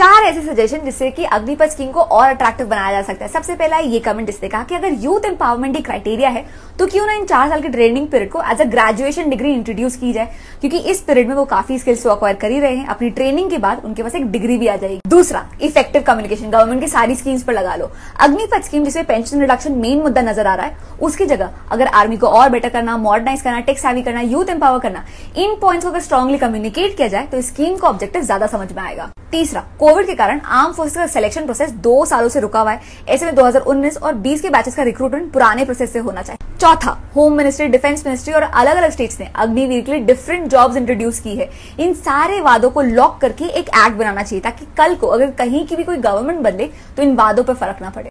चार ऐसे सजेशन जिससे कि अग्निपथ स्कीम को और अट्रैक्टिव बनाया जा सकता है। सबसे पहला ये कमेंट जिसने कहा कि अगर यूथ एम्पावरमेंट ही क्राइटेरिया है तो क्यों ना इन चार साल के ट्रेनिंग पीरियड को as a graduation degree introduce की जाए? क्योंकि इस पीरियड में वो काफ़ी स्किल्स तो अक्वायर कर ही रहे हैं। अपनी ट्रेनिंग के बाद उनके पास एक डिग्री भी आ जाएगी। दूसरा इफ़ेक्टिव कम्युनिकेशन गवर्नमेंट की सारी स्कीम्स पर लगा लो। अग्निपथ स्कीम जिसमें पेंशन रिडक्शन मेन मुद्दा नज़र आ रहा है, उसकी जगह अगर आर्मी को और बेटर करना मॉडर्नाइज करना टेक्स हैवी करना यूथ एम्पावर करना, इन पॉइंट्स को अगर स्ट्रांगली कम्युनिकेट किया जाए तो स्कीम का ऑब्जेक्टिव ज़्यादा समझ में आएगा। तीसरा कोविड के कारण आर्म फोर्सेस का सिलेक्शन प्रोसेस दो सालों से रुका हुआ है। ऐसे में 2019 और 20 के बैचेस का रिक्रूटमेंट पुराने प्रोसेस से होना चाहिए। चौथा होम मिनिस्ट्री डिफेंस मिनिस्ट्री और अलग अलग स्टेट्स ने अग्निवीर के लिए डिफरेंट जॉब्स इंट्रोड्यूस की है। इन सारे वादों को लॉक करके एक एक्ट बनाना चाहिए, ताकि कल को अगर कहीं की भी कोई गवर्नमेंट बदले तो इन वादों पर फ़र्क ना पड़े।